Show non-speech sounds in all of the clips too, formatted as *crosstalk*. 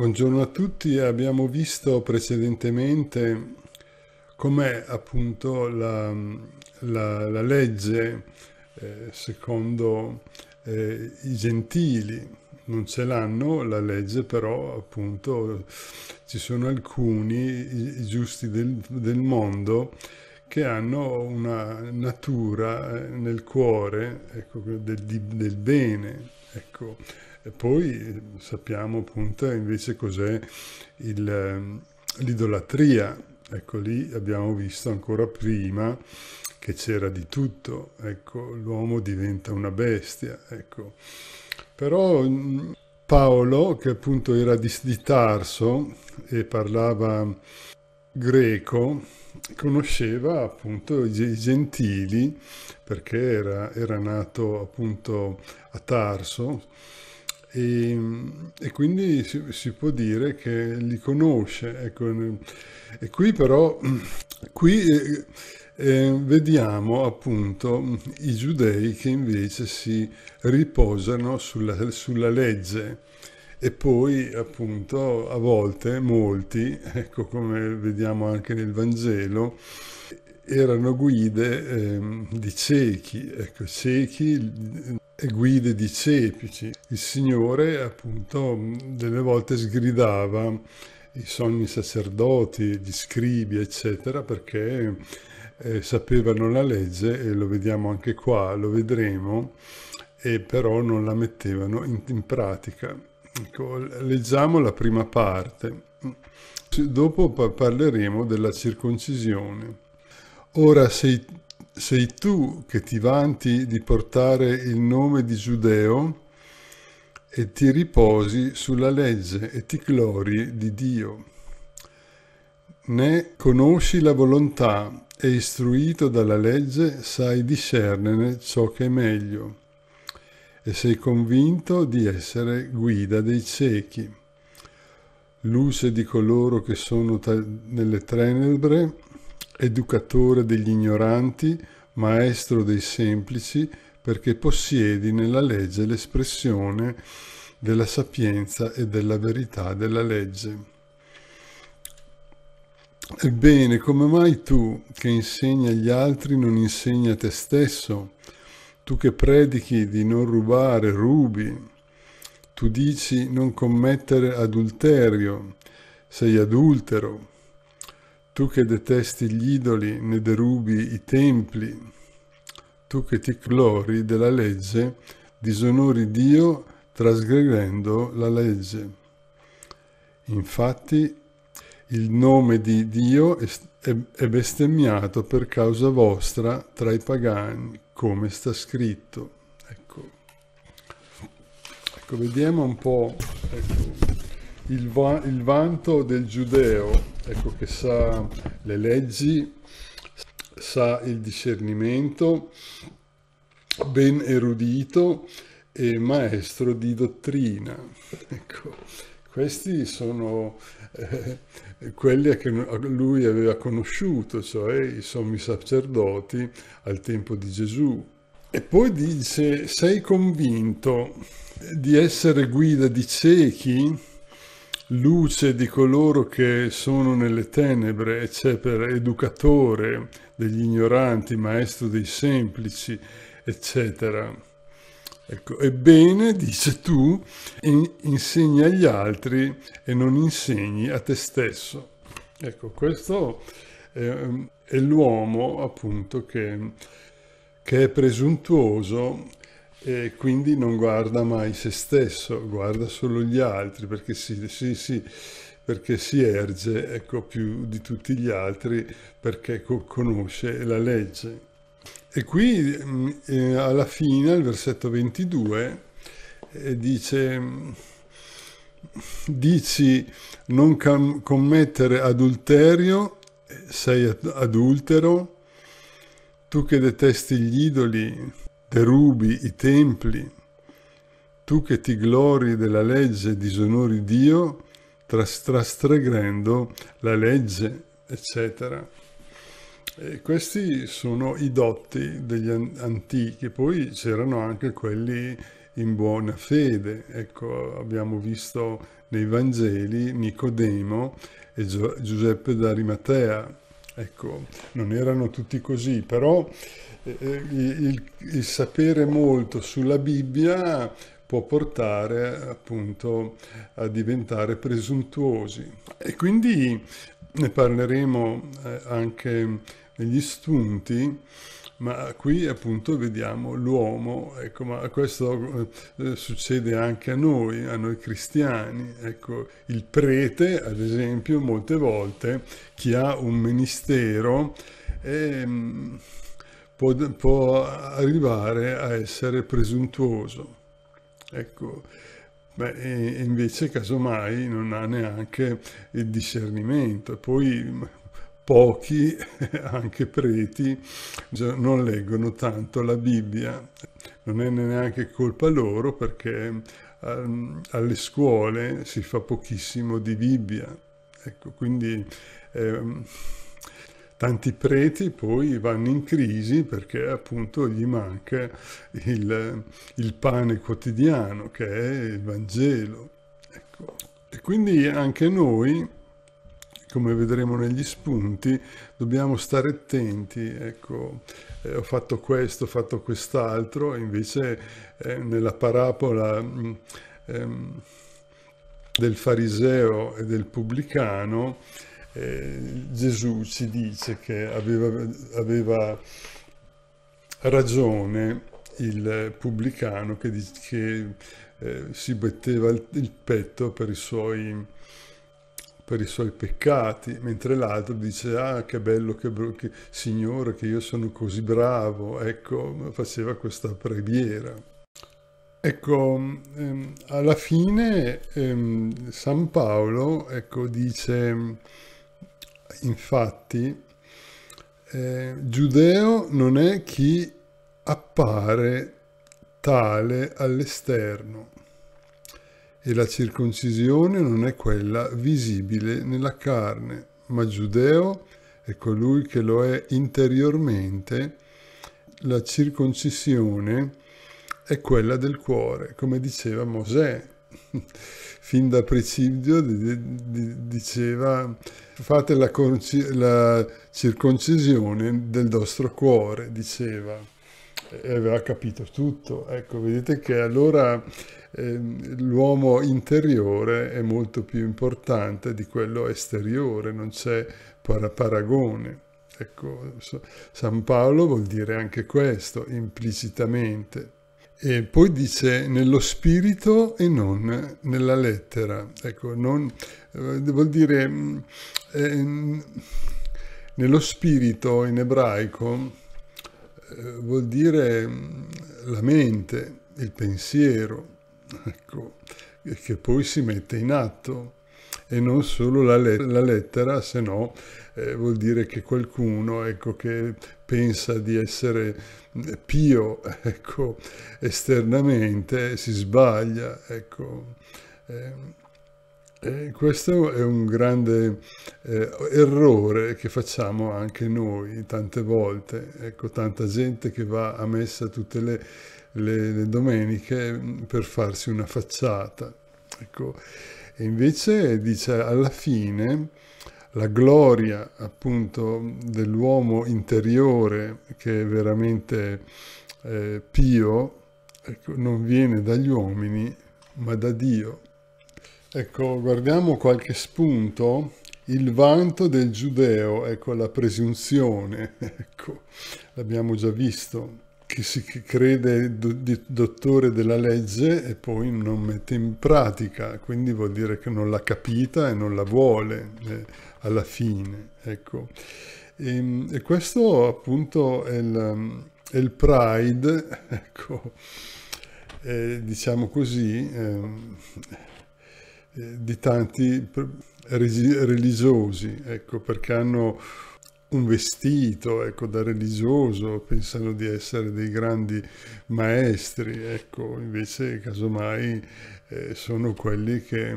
Buongiorno a tutti, abbiamo visto precedentemente com'è appunto la, la, la legge eh, secondo eh, i gentili, non ce l'hanno la legge, però appunto ci sono alcuni, i, i giusti del, del, mondo, che hanno una natura eh, nel cuore ecco, del, del bene. Ecco e poi sappiamo appunto invece cos'è ehm, l'idolatria. Ecco lì abbiamo visto ancora prima che c'era di tutto, ecco, l'uomo diventa una bestia, ecco. Però mm, Paolo, che appunto era di, di Tarso e parlava greco, conosceva appunto i gentili perché era, era nato appunto a Tarso e, e quindi si, si, può dire che li conosce. Ecco. E qui però, qui eh, eh, vediamo appunto i giudei che invece si riposano sulla, sulla legge e poi appunto a volte molti, *laughs* ecco come vediamo anche nel Vangelo, erano guide eh, di ciechi, ecco, ciechi e guide di cepici. Il Signore appunto delle volte sgridava i sogni sacerdoti, gli scribi, eccetera, perché eh, sapevano la legge e lo vediamo anche qua, lo vedremo, e però non la mettevano in, in pratica. Ecco, leggiamo la prima parte, dopo parleremo della circoncisione. Ora sei sei tu che ti vanti di portare il nome di Giudeo e ti riposi sulla legge e ti glori di Dio. Ne conosci la volontà e istruito dalla legge sai discernere ciò che è meglio e sei convinto di essere guida dei ciechi, luce di coloro che sono nelle tenebre educatore degli ignoranti, maestro dei semplici, perché possiedi nella legge l'espressione della sapienza e della verità della legge. Ebbene, come mai tu che insegni agli altri non insegni a te stesso? Tu che predichi di non rubare, rubi. Tu dici non commettere adulterio, sei adultero. Tu che detesti gli idoli, ne derubi i templi. Tu che ti glori della legge, disonori Dio trasgredendo la legge. Infatti il nome di Dio è bestemmiato per causa vostra tra i pagani, come sta scritto. Ecco, ecco vediamo un po' ecco, il, va il vanto del giudeo ecco che sa le leggi, sa il discernimento, ben erudito e maestro di dottrina. Ecco, questi sono eh, quelli che lui aveva conosciuto, cioè i sommi sacerdoti al tempo di Gesù. E poi dice, sei convinto di essere guida di ciechi? luce di coloro che sono nelle tenebre, eccetera, educatore degli ignoranti, maestro dei semplici, eccetera. Ecco, ebbene, dice tu, in, insegni agli altri e non insegni a te stesso. Ecco, questo è, è l'uomo appunto che, che è presuntuoso e quindi non guarda mai se stesso, guarda solo gli altri perché si, si, si, perché si erge ecco, più di tutti gli altri perché co conosce la legge. E qui mm, eh, alla fine, al versetto 22, eh, dice, dici non commettere adulterio, sei adultero, tu che detesti gli idoli, derubi i templi, tu che ti glori della legge disonori Dio, trastregando la legge, eccetera. E questi sono i dotti degli antichi, poi c'erano anche quelli in buona fede. Ecco, abbiamo visto nei Vangeli Nicodemo e Giuseppe d'Arimatea. Ecco, non erano tutti così, però eh, eh, il, il sapere molto sulla Bibbia può portare appunto a diventare presuntuosi. E quindi ne parleremo eh, anche negli spunti, ma qui appunto vediamo l'uomo, ecco, ma questo eh, succede anche a noi, a noi cristiani. Ecco, il prete, ad esempio, molte volte chi ha un ministero eh, può, può arrivare a essere presuntuoso. Ecco, Beh, invece casomai non ha neanche il discernimento. Poi pochi, *laughs* anche preti, non leggono tanto la Bibbia. Non è neanche colpa loro perché um, alle scuole si fa pochissimo di Bibbia. Ecco, quindi um, tanti preti poi vanno in crisi perché appunto gli manca il, il pane quotidiano che è il Vangelo. Ecco. E quindi anche noi come vedremo negli spunti, dobbiamo stare attenti, ecco, eh, ho fatto questo, ho fatto quest'altro, invece eh, nella parabola mm, ehm, del fariseo e del pubblicano, eh, Gesù ci dice che aveva, aveva ragione il pubblicano che, che eh, si metteva il, il petto per i suoi per i suoi peccati, mentre l'altro dice, ah che bello, che, che Signore, che io sono così bravo, ecco, faceva questa preghiera. Ecco, ehm, alla fine ehm, San Paolo ecco, dice, infatti, eh, giudeo non è chi appare tale all'esterno, e la circoncisione non è quella visibile nella carne, ma giudeo è colui che lo è interiormente, la circoncisione è quella del cuore, come diceva Mosè. *laughs* Fin da precidio diceva fate la, la circoncisione del vostro cuore, diceva, e aveva capito tutto. Ecco, vedete che allora Ehm, l'uomo interiore è molto più importante di quello esteriore, non c'è paragone. Ecco, San Paolo vuol dire anche questo implicitamente. E poi dice nello spirito e non nella lettera. Ecco, non, eh, vuol dire mm, eh, nello spirito in ebraico eh, vuol dire mm, la mente, il pensiero ecco, che poi si mette in atto e non solo la, let- la lettera, se no eh, vuol dire che qualcuno ecco, che pensa di essere pio *laughs* ecco, esternamente si sbaglia. Ecco. Eh, e questo è un grande eh, errore che facciamo anche noi tante volte. Ecco, tanta gente che va a messa tutte le le, le domeniche mm, per farsi una facciata. Ecco. E invece dice alla fine la gloria appunto dell'uomo interiore che è veramente eh, pio ecco, non viene dagli uomini ma da Dio. Ecco, guardiamo qualche spunto. Il vanto del giudeo, ecco la presunzione, *laughs* ecco, l'abbiamo già visto che si crede dottore della legge e poi non mette in pratica, quindi vuol dire che non l'ha capita e non la vuole eh, alla fine. Ecco. E, ehm, e, questo appunto è il, è il pride, *laughs* ecco, eh, diciamo così, eh, di tanti religiosi, ecco, perché hanno un vestito, ecco, da religioso, pensano di essere dei grandi maestri, ecco, invece casomai eh, sono quelli che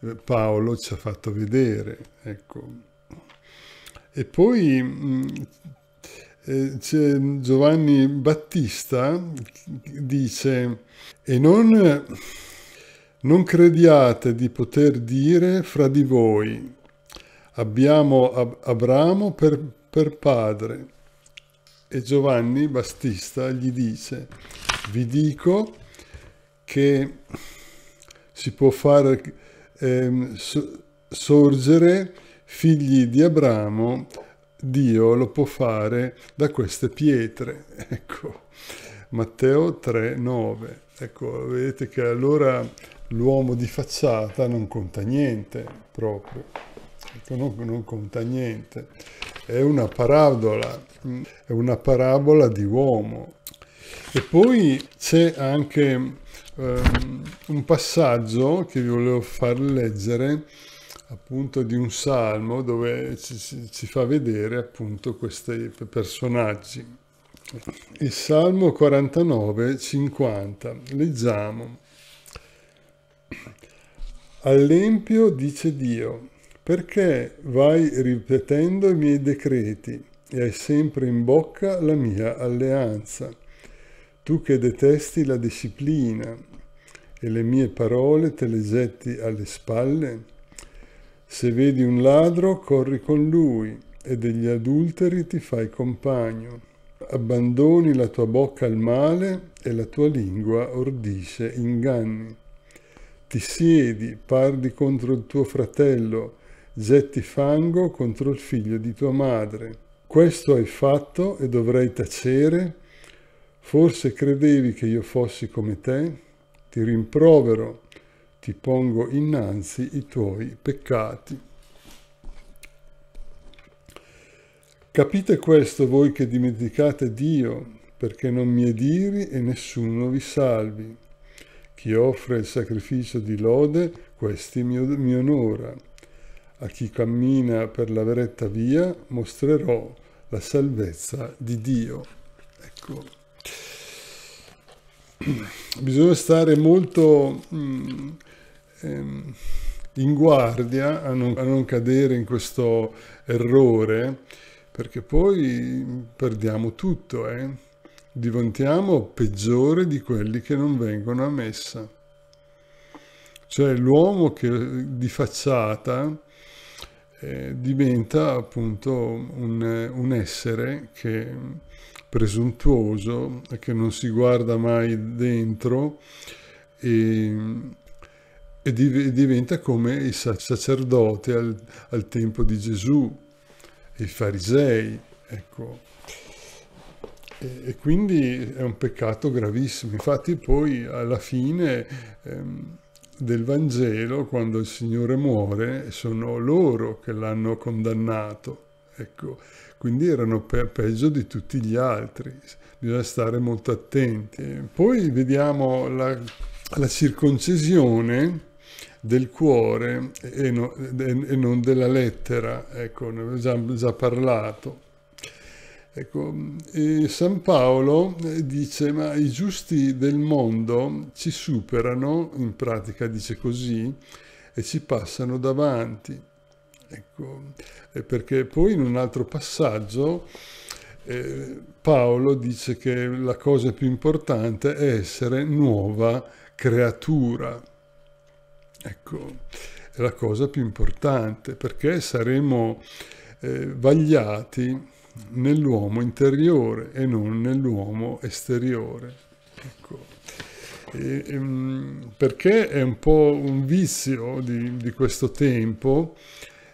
eh, Paolo ci ha fatto vedere, ecco. E poi mh, mm, eh, Giovanni Battista dice, e non, non crediate di poter dire fra di voi, abbiamo Ab- Abramo per, per padre. E Giovanni Battista gli dice, vi dico che si può fare eh, sorgere figli di Abramo, Dio lo può fare da queste pietre. *laughs* Ecco, Matteo 3, 9. Ecco, vedete che allora l'uomo di facciata non conta niente proprio. Ecco, non, non conta niente. È una parabola, è una parabola di uomo. E poi c'è anche um, un passaggio che vi volevo far leggere appunto di un salmo dove ci, ci fa vedere appunto questi personaggi. Il Salmo 49, 50, leggiamo. All'empio dice Dio, perché vai ripetendo i miei decreti e hai sempre in bocca la mia alleanza? tu che detesti la disciplina e le mie parole te le getti alle spalle? Se vedi un ladro, corri con lui e degli adulteri ti fai compagno. Abbandoni la tua bocca al male e la tua lingua ordisce inganni. Ti siedi, parli contro il tuo fratello, getti fango contro il figlio di tua madre. Questo hai fatto e dovrai tacere Forse credevi che io fossi come te? Ti rimprovero, ti pongo innanzi i tuoi peccati. Capite questo voi che dimenticate Dio, perché non mi ediri e nessuno vi salvi. Chi offre il sacrificio di lode, questi mi, mi onora. A chi cammina per la retta via, mostrerò la salvezza di Dio. Ecco *clears throat* bisogna stare molto mm, ehm, in guardia a non, a non cadere in questo errore, perché poi perdiamo tutto, eh? Diventiamo peggiori di quelli che non vengono a messa. Cioè l'uomo che di facciata eh, diventa appunto un, un essere che presuntuoso che non si guarda mai dentro e, e diventa come i sacerdoti al, al tempo di Gesù, i farisei, ecco. E, quindi è un peccato gravissimo. Infatti poi alla fine ehm, del Vangelo, quando il Signore muore, sono loro che l'hanno condannato. Ecco, quindi erano pe- peggio di tutti gli altri, bisogna stare molto attenti. Poi vediamo la, la circoncisione del cuore e, no, e, non della lettera, ecco, ne avevo già, già parlato. Ecco, San Paolo dice, ma i giusti del mondo ci superano, in pratica dice così, e ci passano davanti. Ecco, perché poi in un altro passaggio eh, Paolo dice che la cosa più importante è essere nuova creatura. Ecco, è la cosa più importante perché saremo eh, vagliati nell'uomo interiore e non nell'uomo esteriore. Ecco. E, e, ehm, perché è un po' un vizio di, di questo tempo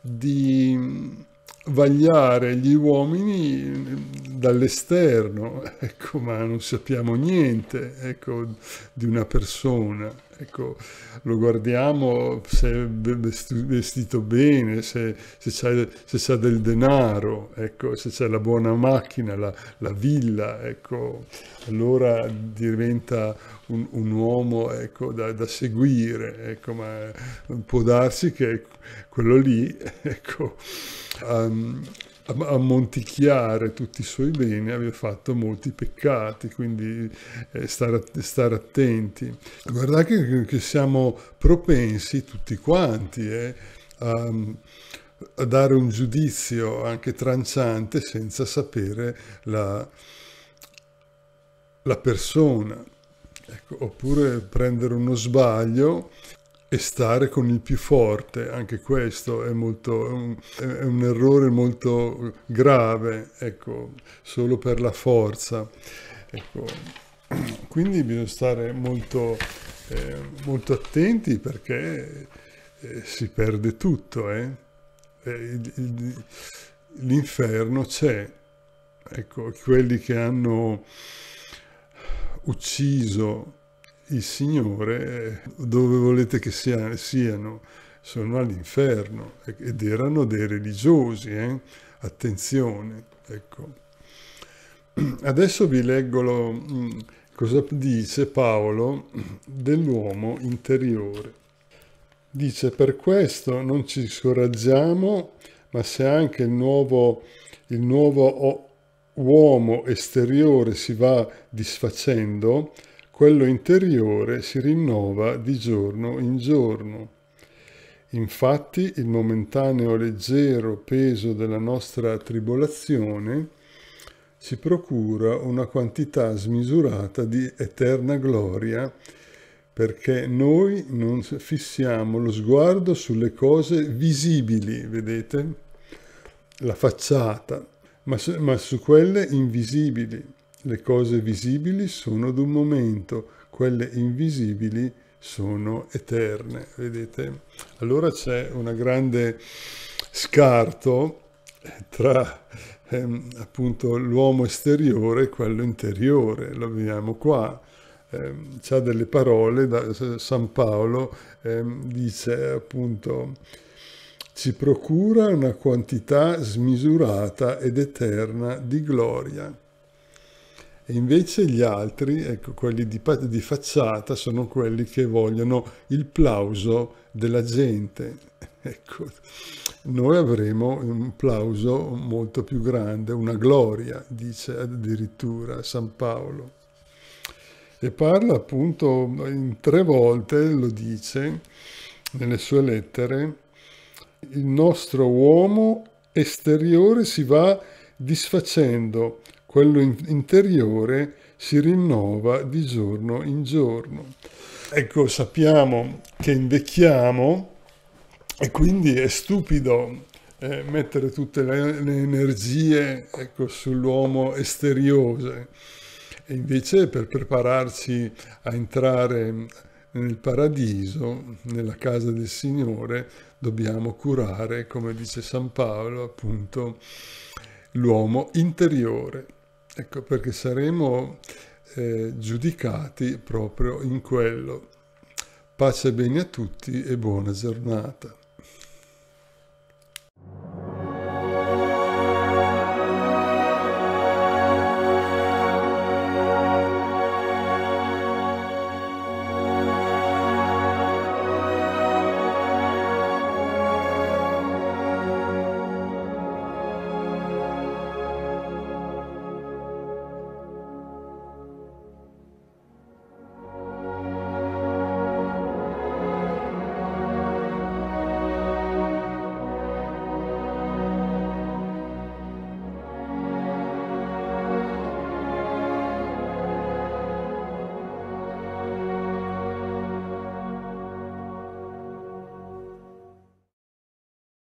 di vagliare gli uomini dall'esterno, ecco, ma non sappiamo niente ecco, di una persona. Ecco, lo guardiamo se è vestito bene, se, se, c'è, del denaro, ecco, se c'è la buona macchina, la, la villa, ecco, allora diventa un, un uomo ecco, da, da, seguire, ecco, ma può darsi che quello lì ecco, um, a monticchiare tutti i suoi beni aveva fatto molti peccati, quindi eh, stare, stare, attenti. Guardate che, che, siamo propensi tutti quanti eh, a, dare un giudizio anche tranciante senza sapere la, la persona, ecco, oppure prendere uno sbaglio e stare con il più forte, anche questo è, molto, è, un, è un, errore molto grave, ecco, solo per la forza. Ecco. Quindi bisogna stare molto, eh, molto attenti perché eh, si perde tutto. Eh? l'inferno c'è. Ecco, quelli che hanno ucciso il Signore, dove volete che siano, sono all'inferno ed erano dei religiosi, eh? attenzione. Ecco. *clears throat* Adesso vi leggo lo, mm, cosa dice Paolo dell'uomo interiore. Dice, per questo non ci scoraggiamo, ma se anche il nuovo, il nuovo uomo esteriore si va disfacendo, quello interiore si rinnova di giorno in giorno. Infatti il momentaneo leggero peso della nostra tribolazione ci procura una quantità smisurata di eterna gloria perché noi non fissiamo lo sguardo sulle cose visibili, vedete? La facciata, ma su, ma su quelle invisibili le cose visibili sono d'un momento, quelle invisibili sono eterne, vedete? Allora c'è un grande scarto tra ehm, appunto l'uomo esteriore e quello interiore, lo vediamo qua. Eh, c'ha delle parole, da San Paolo eh, dice appunto ci procura una quantità smisurata ed eterna di gloria e invece gli altri, ecco, quelli di, di facciata, sono quelli che vogliono il plauso della gente. *laughs* Ecco, noi avremo un plauso molto più grande, una gloria, dice addirittura San Paolo. E parla appunto in tre volte, lo dice nelle sue lettere, il nostro uomo esteriore si va disfacendo quello interiore si rinnova di giorno in giorno. Ecco, sappiamo che invecchiamo e quindi è stupido eh, mettere tutte le, le energie ecco, sull'uomo esteriore. E invece per prepararci a entrare nel paradiso, nella casa del Signore, dobbiamo curare, come dice San Paolo, appunto, l'uomo interiore. Ecco perché saremo eh, giudicati proprio in quello. Pace bene a tutti e buona giornata.